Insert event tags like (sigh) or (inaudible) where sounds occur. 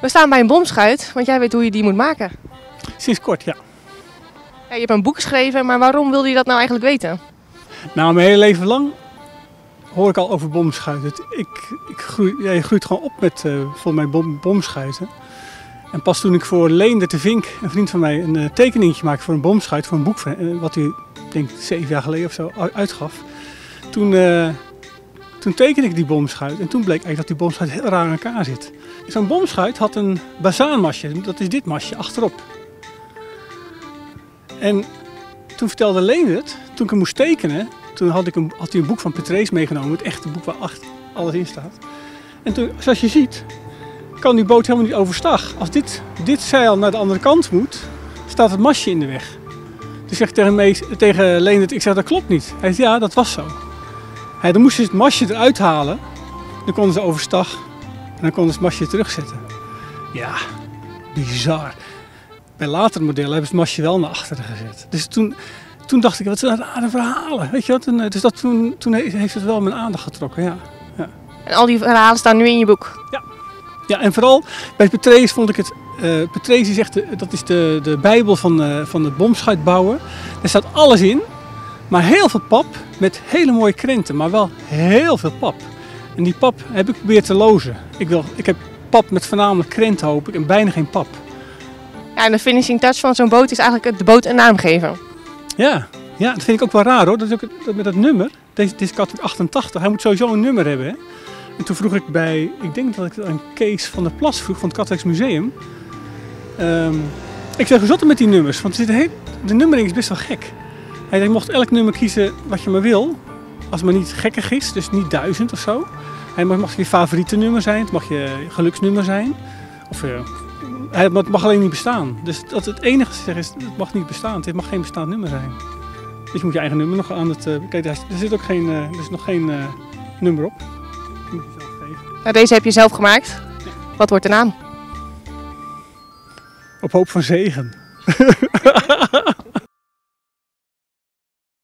We staan bij een bomschuit, want jij weet hoe je die moet maken. Sinds kort, ja. Ja, je hebt een boek geschreven, maar waarom wilde je dat nou eigenlijk weten? Nou, mijn hele leven lang hoor ik al over bomschuiten. Ik, ik groei, ja, je groeit gewoon op met eh voor mij bom, bomschuiten. En pas toen ik voor Leender de Vink, een vriend van mij, een tekeningetje maakte voor een bomschuit, voor een boek eh, wat hij, ik denk zeven jaar geleden of zo, uitgaf. Toen, toen tekende ik die bomschuit en toen bleek eigenlijk dat die bomschuit heel raar in elkaar zit. Zo'n bomschuit had een bazaanmasje, dat is dit masje, achterop. En toen vertelde het, toen ik hem moest tekenen, toen had, ik had hij een boek van Petrees meegenomen, het echte boek waar acht, alles in staat. En toen, zoals je ziet, kan die boot helemaal niet overstag. Als dit, dit zeil naar de andere kant moet, staat het masje in de weg. Dus ik tegen, tegen Leendert, ik zeg dat klopt niet. Hij zegt ja, dat was zo. Hij, dan moesten ze het masje eruit halen, dan konden ze overstag en dan konden ze het masje terugzetten. Ja, bizar. Bij latere modellen hebben ze het masje wel naar achteren gezet. Dus toen, toen dacht ik, wat zijn rare verhalen. Weet je wat? En, eh, dus dat toen, toen he- heeft het wel mijn aandacht getrokken, ja. En al die verhalen staan nu in je boek. Ja, en vooral bij Petreus vond ik het... eh Petreus is echt, de- dat is de, de bijbel van, eh, van het bomschuitbouwen. Er staat alles in, maar heel veel pap met hele mooie krenten, maar wel heel veel pap. En die pap heb ik geprobeerd te lozen. Ik, wil, ik heb pap met voornamelijk krenten hoop ik en bijna geen pap. Ja, en de finishing touch van zo'n boot is eigenlijk de boot een naam geven. Ja, ja, dat vind ik ook wel raar hoor. Dat ook met dat nummer. Deze, dit is Katwijk 88. Hij moet sowieso een nummer hebben. Hè? En toen vroeg ik bij, ik denk dat ik het aan Kees van der Plas vroeg van het Katwijks Museum. Ehm, ik zeg, hoe zat het met die nummers? Want een de nummering is best wel gek. Hij zei, mocht elk nummer kiezen wat je maar wil. Als het maar niet gekkig is, dus niet duizend of zo. Hij mag, je favoriete nummer zijn, het mag je geluksnummer zijn. Of, hij, maar het mag alleen niet bestaan. Dus dat het enige te zeggen is, het mag niet bestaan. Het mag geen bestaand nummer zijn. Dus je moet je eigen nummer nog aan het... eh, kijk, daar, er zit ook geen, eh, er is nog geen nummer op. Die moet je zelf geven. Nou, deze heb je zelf gemaakt. Wat wordt de naam? Op hoop van zegen. (laughs)